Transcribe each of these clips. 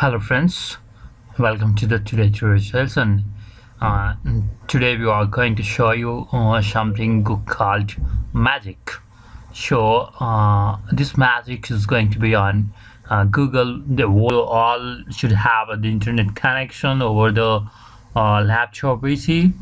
hello friends. Welcome to the today tutorial lesson uh, today we are going to show you uh, something called magic. So uh, this magic is going to be on uh, Google. The world all should have the internet connection over the uh, laptop PC.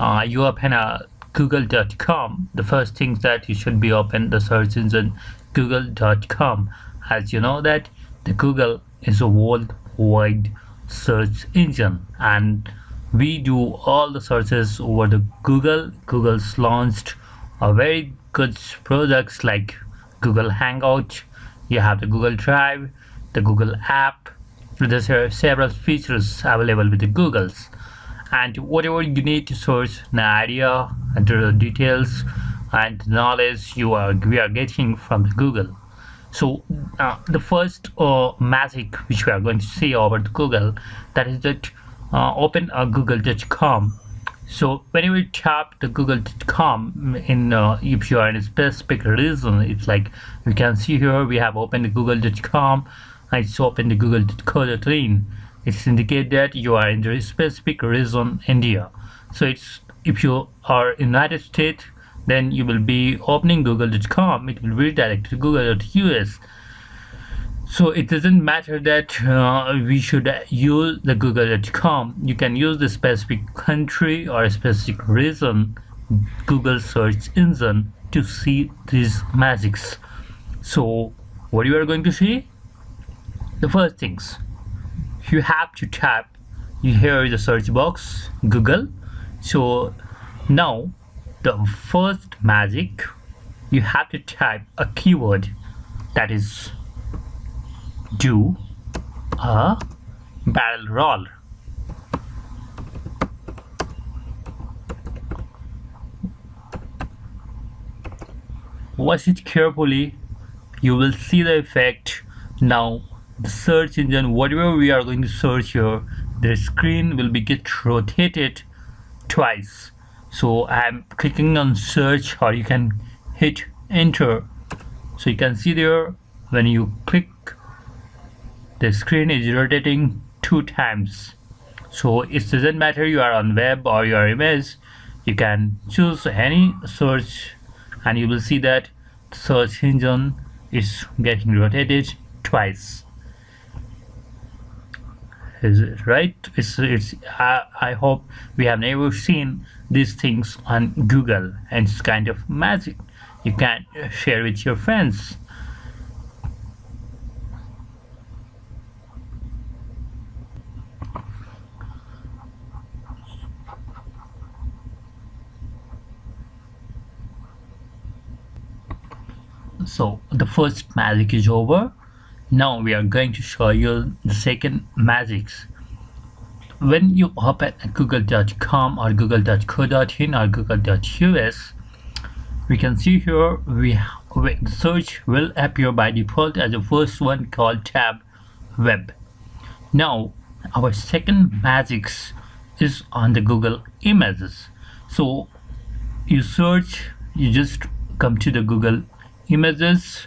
Uh, you open a google.com the first thing that you should be open the search engine google.com as you know that the Google is a worldwide search engine. And we do all the searches over the Google. Google's launched a very good products like Google Hangout, you have the Google Drive, the Google app, there are several features available with the Google's. And whatever you need to search the idea and the details and knowledge you are we are getting from the Google so uh, the first uh, magic which we are going to see over the google that is that uh, open a google.com so whenever you tap the google.com in uh, if you are in a specific region it's like you can see here we have opened the google.com and it's open the google.co.in it's indicate that you are in the specific region india. So it's if you are united states then you will be opening google.com it will redirect to google.us so it doesn't matter that uh, we should use the google.com you can use the specific country or specific region google search engine to see these magics. So what you are going to see? The first things. You have to tap you hear the search box google. So now the first magic you have to type a keyword that is do a barrel roll. Watch it carefully. You will see the effect. Now the search engine whatever we are going to search here the screen will be get rotated twice so I'm clicking on search or you can hit enter. So you can see there when you click the screen is rotating two times. So it doesn't matter you are on web or your image you can choose any search and you will see that search engine is getting rotated twice is right? It's it's I, I hope we have never seen these things on google and it's kind of magic. You can share with your friends. So the first magic is over now we are going to show you the second magics. When you open google.com or google.co.in or google.us we can see here we search will appear by default as the first one called tab web. Now our second magics is on the google images. So you search you just come to the google images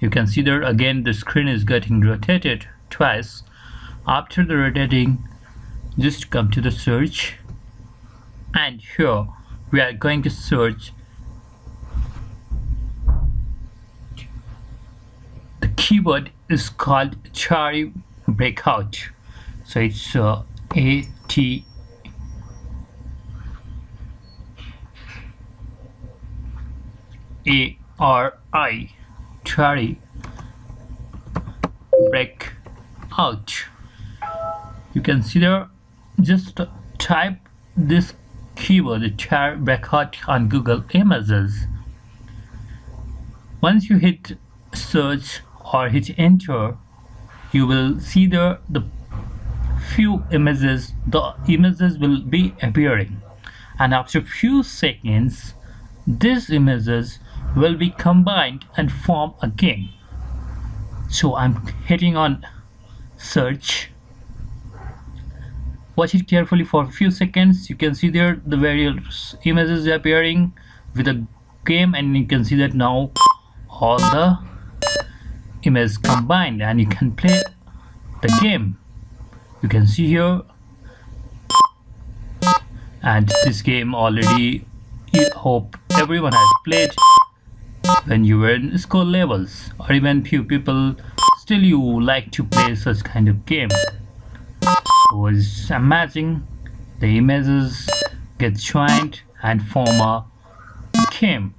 you can see there again the screen is getting rotated twice. After the rotating just come to the search. And here we are going to search the keyword is called Atari Breakout. So it's uh, a t a r i Atari break out. You can see there just type this keyword Atari Breakout on google images. Once you hit search or hit enter you will see there the few images. The images will be appearing. And after few seconds these images will be combined and form a game so I'm hitting on search. Watch it carefully for a few seconds. You can see there the various images appearing with a game and you can see that now all the images combined and you can play the game. You can see here and this game already I hope everyone has played when you were in school levels. Or even few people still you like to play such kind of game. So it's amazing. The images get joined and form a game.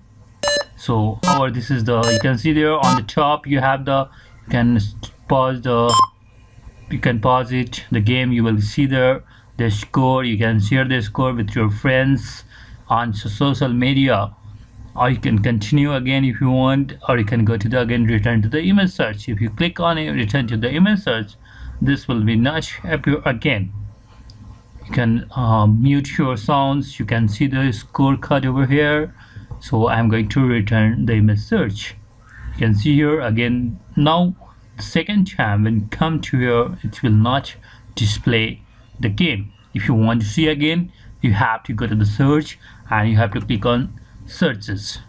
So our this is the you can see there on the top you have the you can pause the you can pause it. The game you will see there the score. You can share the score with your friends on social media or you can continue again if you want or you can go to the again return to the image search. If you click on it return to the image search this will be not appear again. You can uh, mute your sounds. You can see the scorecard over here. So I'm going to return the image search. You can see here again now second time when come to here it will not display the game. If you want to see again you have to go to the search and you have to click on searches.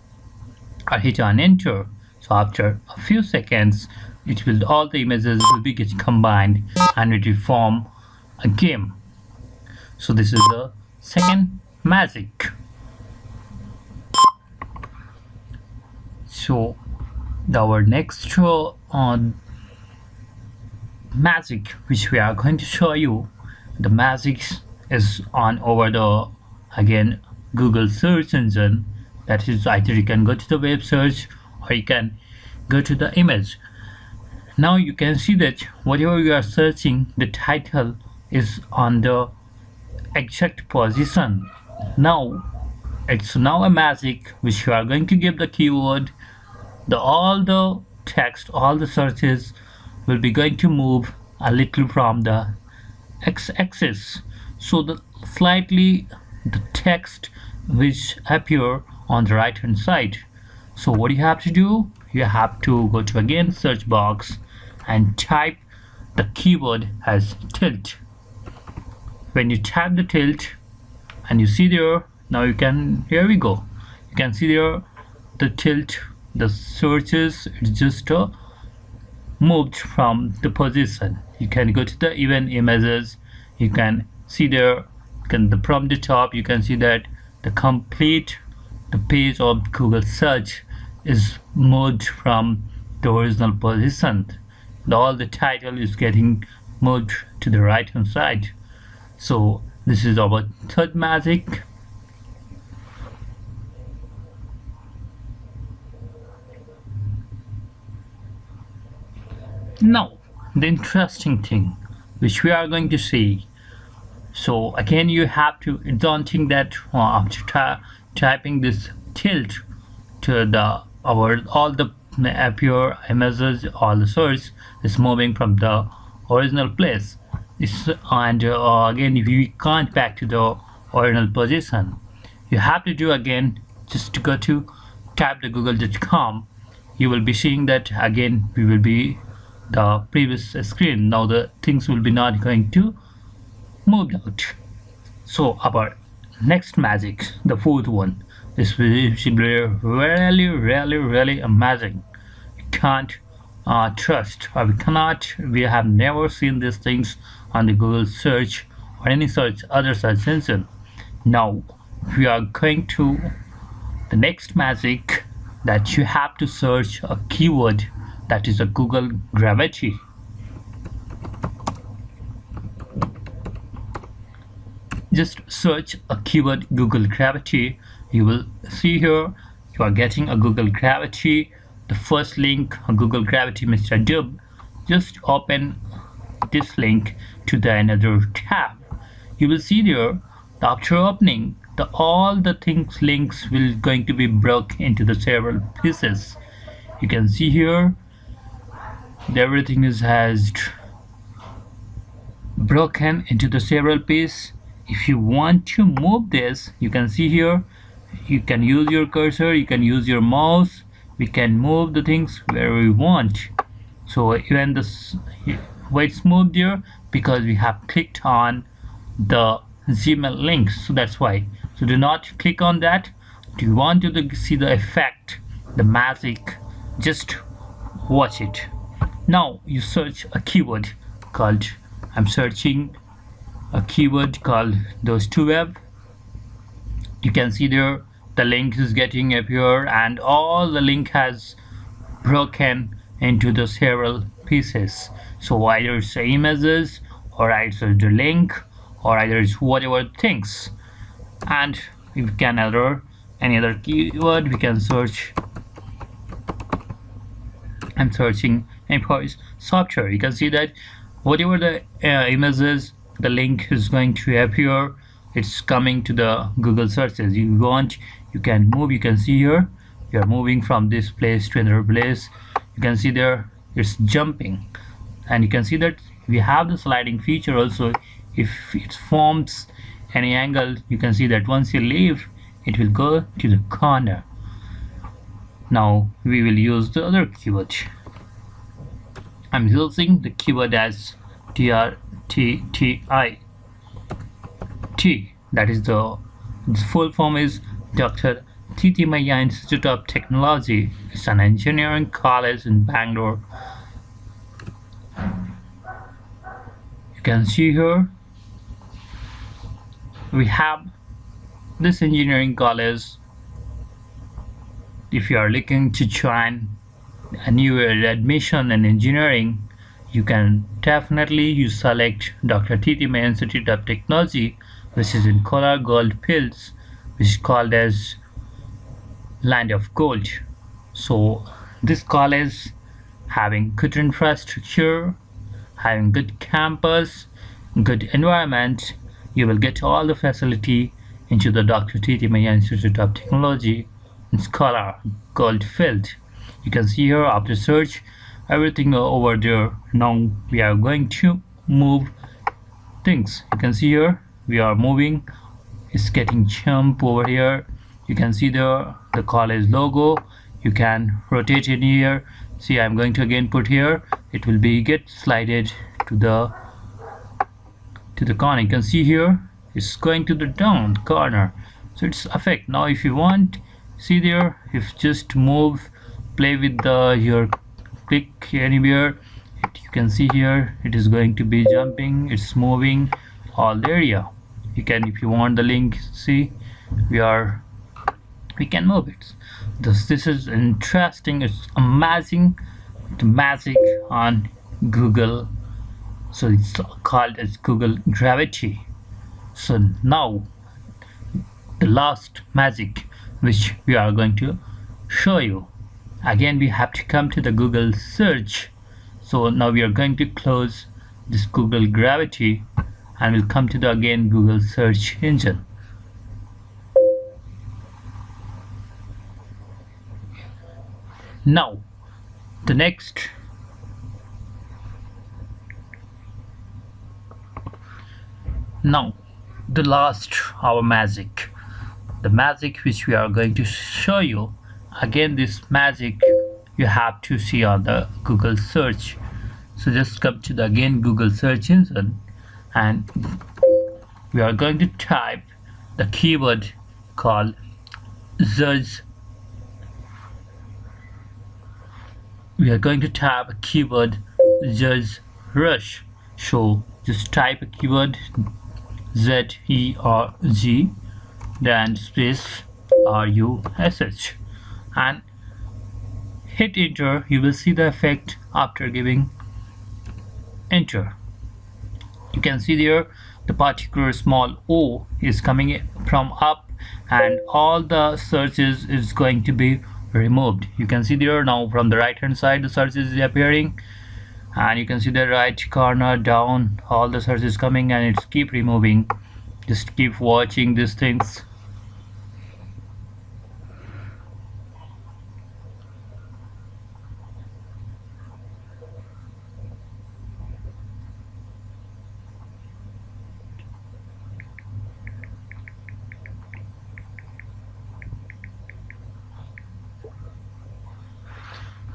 I hit on enter so after a few seconds it will all the images will be get combined and it will form a game. So this is the second magic. So our next uh, on magic which we are going to show you the magic is on over the again Google search engine that is either you can go to the web search or you can go to the image now you can see that whatever you are searching the title is on the exact position. Now it's now a magic which you are going to give the keyword. The all the text all the searches will be going to move a little from the x-axis. So the slightly the text which appear on the right hand side. So what you have to do you have to go to again search box and type the keyword as tilt. When you type the tilt and you see there now you can here we go. You can see there the tilt the searches it's just uh, moved from the position. You can go to the event images. You can see there can the from the top you can see that the complete the page of Google search is moved from the original position. All the title is getting moved to the right hand side. So this is our third magic. Now the interesting thing which we are going to see. So again you have to don't think that uh, after typing this tilt to the our all the appear images all the source is moving from the original place. It's, and uh, again if you can't back to the original position you have to do again just to go to type the google.com you will be seeing that again we will be the previous screen. Now the things will be not going to moved out. So our next magic the fourth one is really really really amazing. You can't uh, trust or we cannot we have never seen these things on the google search or any such other search engine. Now we are going to the next magic that you have to search a keyword that is a google gravity just search a keyword Google Gravity. You will see here you are getting a Google Gravity. The first link Google Gravity Mr. Doob. Just open this link to the another tab. You will see there after opening the all the things links will going to be broke into the several pieces. You can see here everything is has broken into the several pieces if you want to move this you can see here you can use your cursor you can use your mouse we can move the things where we want. So even this why it's moved here? Because we have clicked on the gmail links so that's why. So do not click on that. Do you want to see the effect the magic? Just watch it. Now you search a keyword called I'm searching a keyword called Dost2Web. You can see there the link is getting appear and all the link has broken into the several pieces. So either it's images or either the link or either it's whatever things. And if we can enter any other keyword we can search. I'm searching employees software. You can see that whatever the uh, images the link is going to appear it's coming to the Google searches you want. You can move you can see here. You are moving from this place to another place. You can see there it's jumping. And you can see that we have the sliding feature also. If it forms any angle you can see that once you leave it will go to the corner. Now we will use the other keyword. I'm using the keyword as tr t t i. T that is the, the full form is Dr. T. Thimmaiah Institute of Technology. It's an engineering college in Bangalore. You can see here we have this engineering college. If you are looking to join a new admission in engineering you can definitely you select Dr. T. Thimmaiah Institute of Technology which is in Kolar Goldfields which is called as land of gold so this college having good infrastructure having good campus good environment you will get all the facility into the Dr. T. Thimmaiah Institute of Technology in Kolar Goldfield. You can see here after search everything over there. Now we are going to move things. You can see here we are moving. It's getting jump over here. You can see the the college logo. You can rotate in here. See I'm going to again put here. It will be get slided to the to the corner you can see here it's going to the down corner so it's effect now if you want see there if just move play with the your click anywhere. It, you can see here it is going to be jumping it's moving all the area. You can if you want the link see we are we can move it. This this is interesting it's amazing the magic on google. So it's called as Google Gravity. So now the last magic which we are going to show you again we have to come to the Google search. So now we are going to close this Google Gravity and we'll come to the again Google search engine. Now the next now the last our magic. The magic which we are going to show you again this magic you have to see on the google search. So just come to the again google search engine and we are going to type the keyword called search. We are going to type a keyword Zerg rush. So just type a keyword Z E R G then space R U S H and hit enter you will see the effect after giving enter. You can see there the particular small o is coming from up and all the searches is going to be removed. You can see there now from the right hand side the search is appearing. And you can see the right corner down all the search is coming and it's keep removing. Just keep watching these things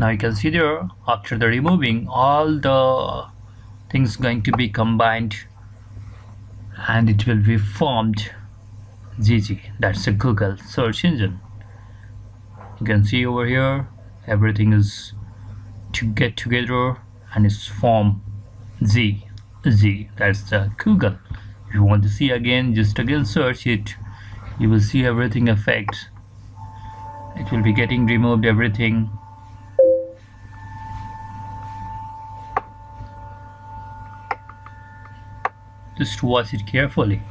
now you can see there after the removing all the things going to be combined and it will be formed. GG that's a Google search engine. You can see over here everything is to get together and it's form Z Z that's the Google. If you want to see again just again search it you will see everything affects it will be getting removed everything just watch it carefully.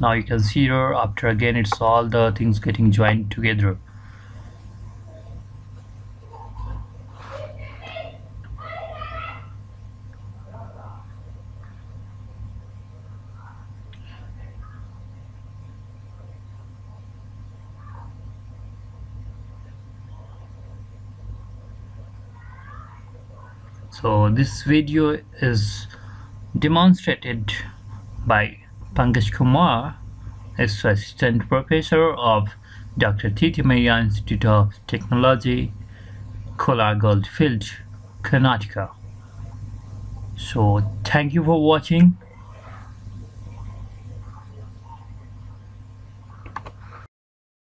Now you can see here after again it's all the things getting joined together so this video is demonstrated by Pankaj Kumar is Assistant Professor of Dr. T. Thimmaiah Institute of Technology, Kolar Goldfield, Karnataka. So thank you for watching